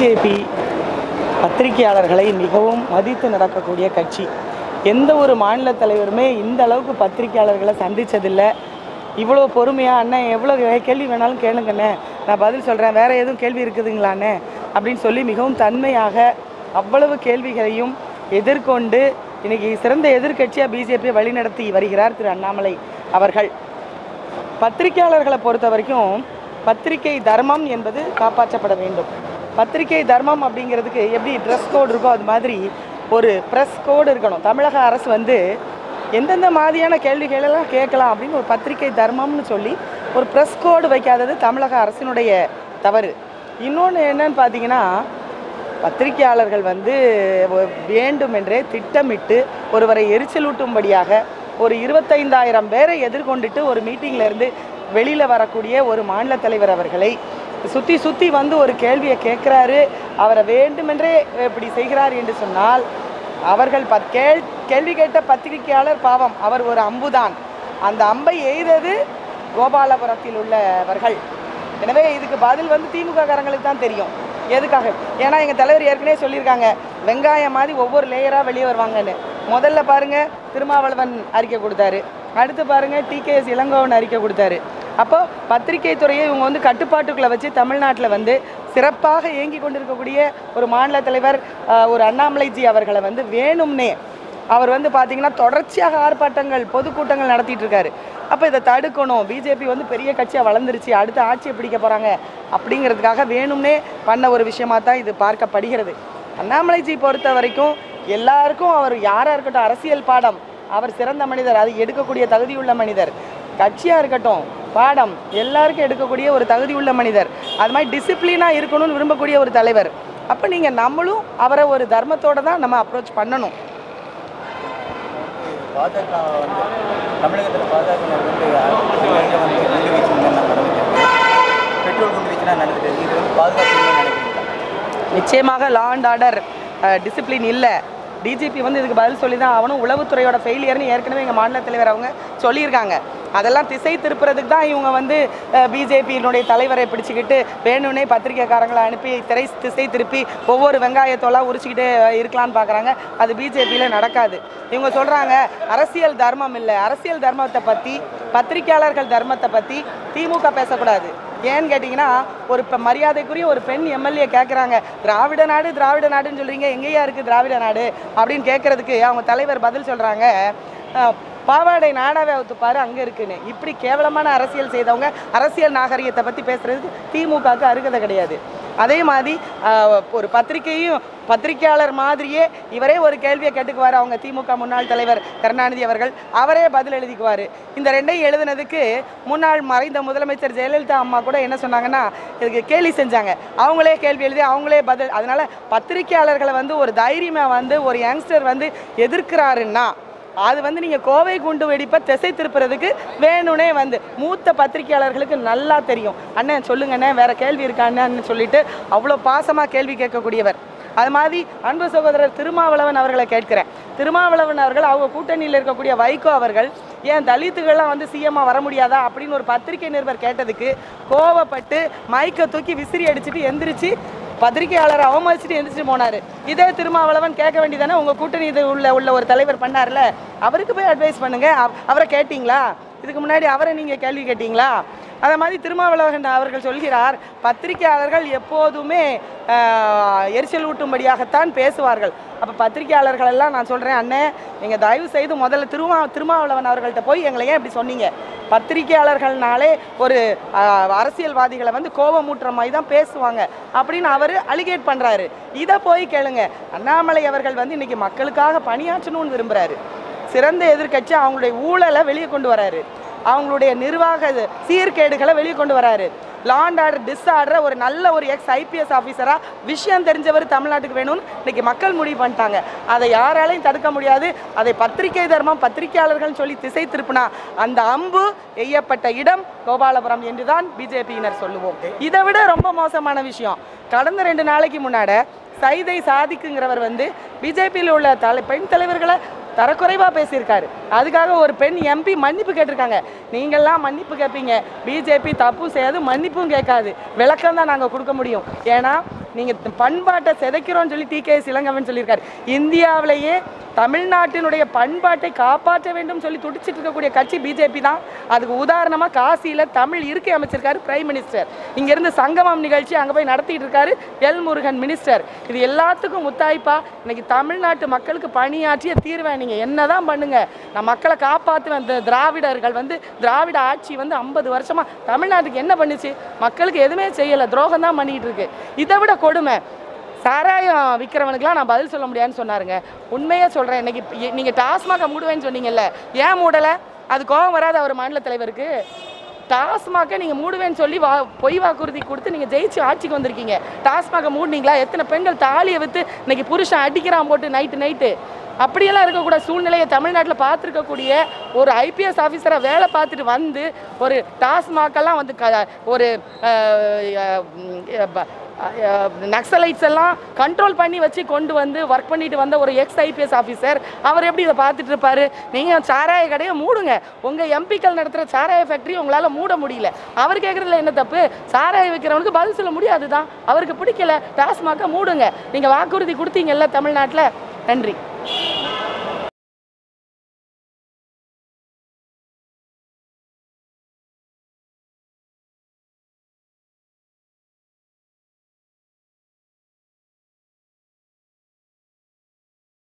BJP பத்திரிகையாளர்களை மிகவும் மதித்து நடக்கக்கூடிய கட்சி. எந்த ஒரு மாநில தலைவருமே இந்த அளவுக்கு பத்திரிகையாளர்களை சந்திச்சதில்லை. இவ்வளோ பொறுமையாக அண்ணன் எவ்வளோ கேள்வி வேணாலும் கேளுங்கண்ணே. நான் பதில் சொல்கிறேன் வேறு எதுவும் கேள்வி இருக்குதுங்களாண்ணே? அப்படின்னு சொல்லி மிகவும் தன்மையாக அவ்வளவு கேள்விகளையும் எதிர்கொண்டு இன்றைக்கி சிறந்த எதிர்க்கட்சியாக பிஜேபியை வழிநடத்தி வருகிறார் திரு அண்ணாமலை அவர்கள். பத்திரிகையாளர்களை பொறுத்த வரைக்கும் பத்திரிகை தர்மம் என்பது காப்பாற்றப்பட வேண்டும். பத்திரிகை தர்மம் அப்படிங்கிறதுக்கு எப்படி ட்ரெஸ் கோடு இருக்கோ அது மாதிரி ஒரு ப்ரெஸ் கோடு இருக்கணும். தமிழக அரசு வந்து எந்தெந்த மாதிரியான கேள்விகளெல்லாம் கேட்கலாம் அப்படின்னு ஒரு பத்திரிகை தர்மம்னு சொல்லி ஒரு ப்ரெஸ் கோடு வைக்காதது தமிழக அரசினுடைய தவறு. இன்னொன்று என்னன்னு பார்த்தீங்கன்னா பத்திரிகையாளர்கள் வந்து வேண்டுமென்றே திட்டமிட்டு ஒருவரை எரிச்சலூட்டும்படியாக ஒரு இருபத்தைந்தாயிரம் பேரை எதிர்கொண்டுட்டு ஒரு மீட்டிங்ல இருந்து வெளியில் வரக்கூடிய ஒரு மாநில தலைவர் அவர்களை சுற்றி சுற்றி வந்து ஒரு கேள்வியை கேட்குறாரு. அவரை வேண்டுமென்றே இப்படி செய்கிறார் என்று சொன்னால் அவர்கள் பத் கேள் கேள்வி கேட்ட பத்திரிகையாளர் பாவம் அவர் ஒரு அம்புதான். அந்த அம்பை எய்தது கோபாலபுரத்தில் உள்ளவர்கள். எனவே இதுக்கு பதில் வந்து திமுககாரங்களுக்கு தான் தெரியும். எதுக்காக? ஏன்னா எங்கள் தலைவர் ஏற்கனவே சொல்லியிருக்காங்க வெங்காயம் மாதிரி ஒவ்வொரு லேயராக வெளியே வருவாங்கன்னு. முதல்ல பாருங்கள் திருமாவளவன் அறிக்கை கொடுத்தாரு. அடுத்து பாருங்கள் டிகேஎஸ் இளங்கோவன் அறிக்கை கொடுத்தாரு. அப்போ பத்திரிகை துறையை இவங்க வந்து கட்டுப்பாட்டுக்குள்ளே வச்சு தமிழ்நாட்டில் வந்து சிறப்பாக இயங்கி கொண்டிருக்கக்கூடிய ஒரு மாநில தலைவர் ஒரு அண்ணாமலைஜி அவர்களை வந்து வேணும்னே அவர் வந்து பார்த்தீங்கன்னா தொடர்ச்சியாக ஆர்ப்பாட்டங்கள் பொதுக்கூட்டங்கள் நடத்திட்டு இருக்காரு. அப்போ இதை தடுக்கணும். பிஜேபி வந்து பெரிய கட்சியாக வளர்ந்துருச்சு. அடுத்து ஆட்சியை பிடிக்க போகிறாங்க அப்படிங்கிறதுக்காக வேணும்னே பண்ண ஒரு விஷயமாக தான் இது பார்க்கப்படுகிறது. அண்ணாமலைஜி பொறுத்த வரைக்கும் எல்லாருக்கும் அவர் யாராக இருக்கட்டும் அரசியல் பாடம். அவர் சிறந்த மனிதர் அது எடுக்கக்கூடிய தகுதியுள்ள மனிதர். கட்சியாக இருக்கட்டும் பாடம் எல்லாருக்கும் எடுக்கக்கூடிய ஒரு தகுதியுள்ள மனிதர். அது மாதிரி டிசிப்ளினாக இருக்கணும்னு விரும்பக்கூடிய ஒரு தலைவர். அப்போ நீங்கள் நம்மளும் அவரை ஒரு தர்மத்தோட தான் நம்ம அப்ரோச் பண்ணணும். பாஜக தமிழகத்தில் பாஜக பெட்ரோல் குண்டு நடந்துட்டு. இது வந்து பாதுகாப்பு நிச்சயமாக லா அண்ட் ஆர்டர் டிசிப்ளின் இல்லை. டிஜிபி வந்து இதுக்கு பதில் சொல்லி தான் அவனும் உளவுத்துறையோட ஃபெயிலியர்னு ஏற்கனவே எங்கள் மாநில தலைவர் அவங்க சொல்லியிருக்காங்க. அதெல்லாம் திசை திருப்புறதுக்கு தான் இவங்க வந்து பிஜேபியினுடைய தலைவரை பிடிச்சிக்கிட்டு வேணும்னே பத்திரிக்கைக்காரங்களை அனுப்பி திரை திசை திருப்பி ஒவ்வொரு வெங்காயத்தோலாம் உரிச்சிக்கிட்டே இருக்கலாம்னு பார்க்குறாங்க. அது பிஜேபியில் நடக்காது. இவங்க சொல்கிறாங்க அரசியல் தர்மம் இல்லை. அரசியல் தர்மத்தை பற்றி பத்திரிக்கையாளர்கள் தர்மத்தை பற்றி திமுக பேசக்கூடாது. ஏன்னு கேட்டிங்கன்னா ஒரு இப்போ மரியாதைக்குரிய ஒரு பெண் எம்எல்ஏ கேட்குறாங்க திராவிட நாடு திராவிட நாடுன்னு சொல்கிறீங்க எங்கேயா இருக்குது திராவிட நாடு? அப்படின்னு கேட்குறதுக்கு அவங்க தலைவர் பதில் சொல்கிறாங்க பாவாடை நாடாவே அவுத்துப்பாரு அங்கே இருக்குன்னு. இப்படி கேவலமான அரசியல் செய்தவங்க அரசியல் நாகரிகத்தை பற்றி பேசுறதுக்கு திமுகவுக்கு அருகதை கிடையாது. அதே மாதிரி ஒரு பத்திரிகையும் பத்திரிகையாளர் மாதிரியே இவரே ஒரு கேள்வியை கேட்டுக்குவார் அவங்க திமுக முன்னாள் தலைவர் கருணாநிதி அவர்கள். அவரே பதில் எழுதிக்குவார். இந்த ரெண்டையும் எழுதுனதுக்கு முன்னாள் மறைந்த முதலமைச்சர் ஜெயலலிதா அம்மா கூட என்ன சொன்னாங்கன்னா இதுக்கு கேலி செஞ்சாங்க. அவங்களே கேள்வி எழுதி அவங்களே பதில். அதனால் பத்திரிகையாளர்களை வந்து ஒரு தைரியமாக வந்து ஒரு யங்ஸ்டர் வந்து எதிர்க்கிறாருன்னா அது வந்து நீங்கள் கோவை குண்டு வெடிப்பை திசை திருப்புறதுக்கு வேணும்னே வந்து. மூத்த பத்திரிகையாளர்களுக்கு நல்லா தெரியும். அண்ணன் சொல்லுங்க வேறு கேள்வி இருக்கா அண்ணன்னு சொல்லிட்டு அவ்வளோ பாசமாக கேள்வி கேட்கக்கூடியவர். அது மாதிரி அன்பு சகோதரர் திருமாவளவன் அவர்களை கேட்கிறேன். திருமாவளவன் அவர்கள் அவங்க கூட்டணியில் இருக்கக்கூடிய வைகோ அவர்கள் ஏன் தலித்துகள்லாம் வந்து சிஎம்மாக வர முடியாதா? அப்படின்னு ஒரு பத்திரிகை நிருபர் கேட்டதுக்கு கோவப்பட்டு மைக்கை தூக்கி விசிறி அடிச்சுட்டு எந்திரிச்சு பத்திரிகையாளர் அவமதிச்சுட்டு எந்திரிச்சு போனார். இதே திருமாவளவன் கேட்க வேண்டியதானே? உங்கள் கூட்டணி இது உள்ள உள்ள ஒரு தலைவர் பண்ணார்ல. அவருக்கு போய் அட்வைஸ் பண்ணுங்கள் அவரை கேட்டிங்களா? இதுக்கு முன்னாடி அவரை நீங்கள் கேள்வி கேட்டிங்களா? அதே மாதிரி திருமாவளவன் அவர்கள் சொல்கிறார் பத்திரிகையாளர்கள் எப்போதுமே எரிச்சல் ஊட்டும்படியாகத்தான் பேசுவார்கள். அப்போ பத்திரிகையாளர்கள் எல்லாம் நான் சொல்கிறேன் அண்ணே நீங்கள் தயவு செய்து முதல்ல திருமா திருமாவளவன் அவர்கள்ட்ட போய் எங்களை ஏன் இப்படி சொன்னீங்க? பத்திரிகையாளர்கள்னாலே ஒரு அரசியல்வாதிகளை வந்து கோபமூட்டுற மாதிரி தான் பேசுவாங்க அப்படின்னு அவர் அலிகேட் பண்ணுறாரு இதை போய் கேளுங்க. அண்ணாமலை அவர்கள் வந்து இன்றைக்கி மக்களுக்காக பணியாற்றணும்னு விரும்புகிறாரு சிறந்த எதிர்க்கட்சி அவங்களுடைய ஊழலை வெளியே கொண்டு வராரு. அவங்களுடைய நிர்வாக சீர்கேடுகளை வெளியே கொண்டு வராரு. லாண்ட் ஆர்டர் டிஸ்ஆர்டரை ஒரு நல்ல ஒரு எக்ஸ் ஐபிஎஸ் ஆஃபீஸராக விஷயம் தெரிஞ்சவர் தமிழ்நாட்டுக்கு வேணும்னு இன்னைக்கு மக்கள் முடிவு பண்ணிட்டாங்க. அதை யாராலையும் தடுக்க முடியாது. அதை பத்திரிகை தர்மம் பத்திரிகையாளர்கள் சொல்லி திசை திருப்பினா அந்த அம்பு எய்யப்பட்ட இடம் கோபாலபுரம் என்றுதான் பிஜேபியினர் சொல்லுவோம். இதை விட ரொம்ப மோசமான விஷயம். கடந்த ரெண்டு நாளைக்கு முன்னாடி சைதை சாதிக்குங்கிறவர் வந்து பிஜேபியில் உள்ள தலை பெண் தலைவர்களை தரக்குறைவாக பேசியிருக்காரு. அதுக்காக ஒரு பெண் எம்பி மன்னிப்பு கேட்டிருக்காங்க. நீங்கள்லாம் மன்னிப்பு கேட்பீங்க. பிஜேபி தப்பும் செய்யாது மன்னிப்பும் கேட்காது. விளக்கம் தான் நாங்கள் கொடுக்க முடியும். ஏன்னா நீங்கள் பண்பாட்டை சிதைக்கிறோம்னு சொல்லி டி கே இளங்கவன் சொல்லியிருக்காரு. இந்தியாவிலேயே தமிழ்நாட்டினுடைய பண்பாட்டை காப்பாற்ற வேண்டும் சொல்லி துடிச்சிட்டு இருக்கக்கூடிய கட்சி பிஜேபி தான். அதுக்கு உதாரணமாக காசியில் தமிழ் இருக்கை அமைச்சிருக்காரு பிரைம் மினிஸ்டர் இங்கேருந்து சங்கமம் நிகழ்ச்சி அங்கே போய் நடத்திட்டு இருக்காரு எல் முருகன் மினிஸ்டர் இது எல்லாத்துக்கும் முத்தாய்ப்பா இன்னைக்கு தமிழ்நாட்டு மக்களுக்கு பணியாற்றிய தீர்வை நீங்கள் என்ன தான் பண்ணுங்கள் நான் மக்களை காப்பாற்றுவேன் இந்த திராவிடர்கள் வந்து திராவிட ஆட்சி வந்து ஐம்பது வருஷமாக தமிழ்நாட்டுக்கு என்ன பண்ணுச்சு? மக்களுக்கு எதுவுமே செய்யலை. துரோகம் தான் பண்ணிட்டு இருக்கு. இதை விட கொடுமை. சாராயம் விற்கிறவனுக்குலாம் நான் பதில் சொல்ல முடியாதுன்னு சொன்னாருங்க. உண்மையாக சொல்கிறேன் இன்னைக்கு நீங்கள் டாஸ்மாக மூடுவேன்னு சொன்னீங்கல்ல ஏன் மூடலை? அது கோபம் வராது அவர் மாநில தலைவருக்கு. டாஸ்மாக நீங்கள் மூடுவேன்னு சொல்லி வா பொய் வாக்குறுதி கொடுத்து நீங்கள் ஜெயிச்சு ஆட்சிக்கு வந்திருக்கீங்க. டாஸ்மாக மூடினீங்களா? எத்தனை பெண்கள் தாலியை விற்று இன்னைக்கு புருஷன் அடிக்கிறான் போட்டு நைட்டு நைட்டு அப்படியெல்லாம் இருக்கக்கூடாத சூழ்நிலையை தமிழ்நாட்டில் பார்த்துருக்கக்கூடிய ஒரு ஐபிஎஸ் ஆஃபீஸராக வேலை பார்த்துட்டு வந்து ஒரு டாஸ்மாகெல்லாம் வந்து க ஒரு நக்சலைட்ஸ் எல்லாம் கண்ட்ரோல் பண்ணி வச்சு கொண்டு வந்து ஒர்க் பண்ணிட்டு வந்த ஒரு எக்ஸ் ஐபிஎஸ் ஆஃபீஸர் அவர் எப்படி இதை பார்த்துட்டு இருப்பாரு? நீங்கள் சாராய கடையை மூடுங்க. உங்கள் எம்பிக்கள் நடத்துகிற சாராய ஃபேக்ட்ரி உங்களால் மூட முடியல. அவர் கேட்குறதுல என்ன தப்பு? சாராய விற்கிறவனுக்கு பதில் சொல்ல முடியாது தான் அவருக்கு பிடிக்கல. டாஸ்மாக மூடுங்க. நீங்கள் வாக்குறுதி கொடுத்தீங்கல்ல தமிழ்நாட்டில். நன்றி. Thank you.